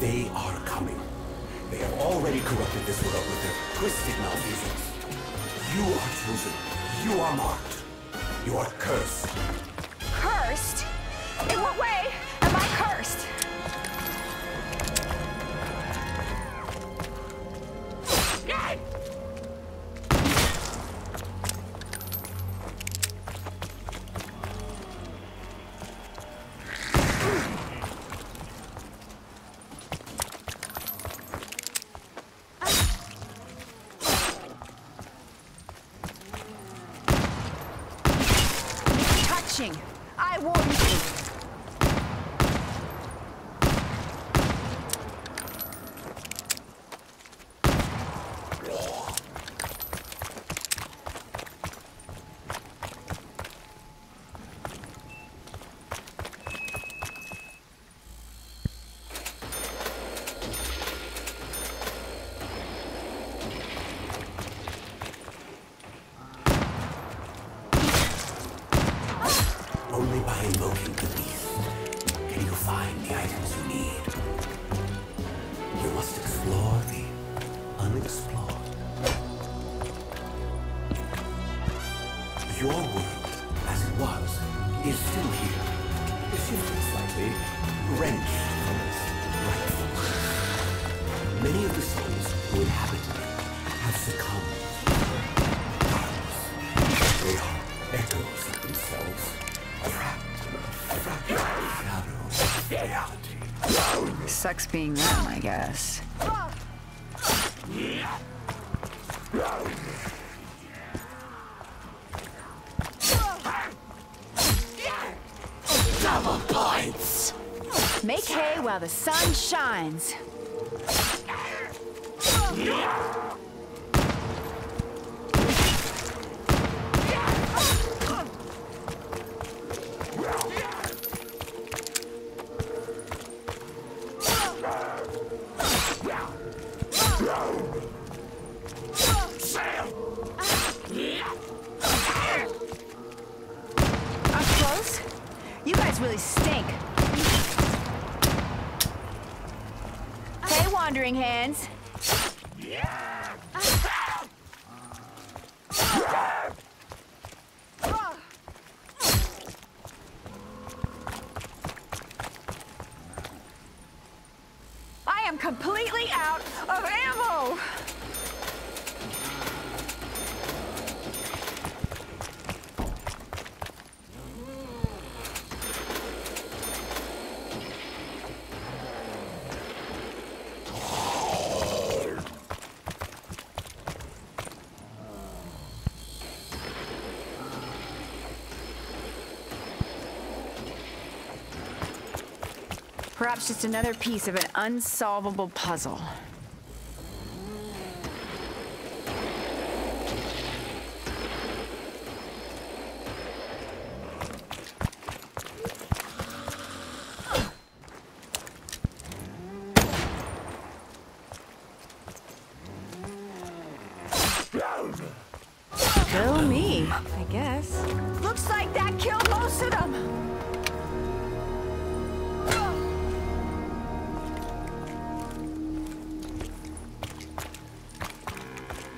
They are coming. They have already corrupted this world with their twisted malfeasance. You are chosen. You are marked. You are cursed. I warned you. The beast can you find the items you need. You must explore the unexplored. Your world, as it was, is still here. Shifted slightly, wrenched from its rightful. Many of the souls who inhabited it have succumbed Sucks being them, I guess. Double points! Make hay while the sun shines. Guys really stink. Hey, Wandering Hands. I Perhaps just another piece of an unsolvable puzzle. Go me, I guess. Looks like that killed most of them.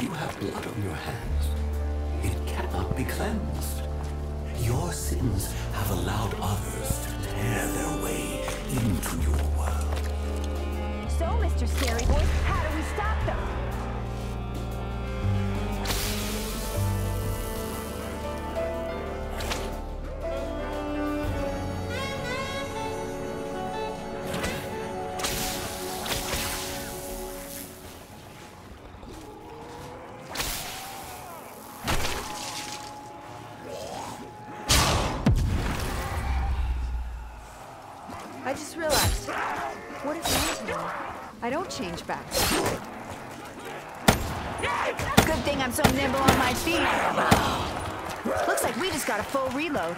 You have blood on your hands. It cannot be cleansed. Your sins have allowed others to tear their way into your world. So, Mr. Scary Boy, how do we stop them? Just realized. What if I don't change back? Good thing I'm so nimble on my feet. Looks like we just got a full reload.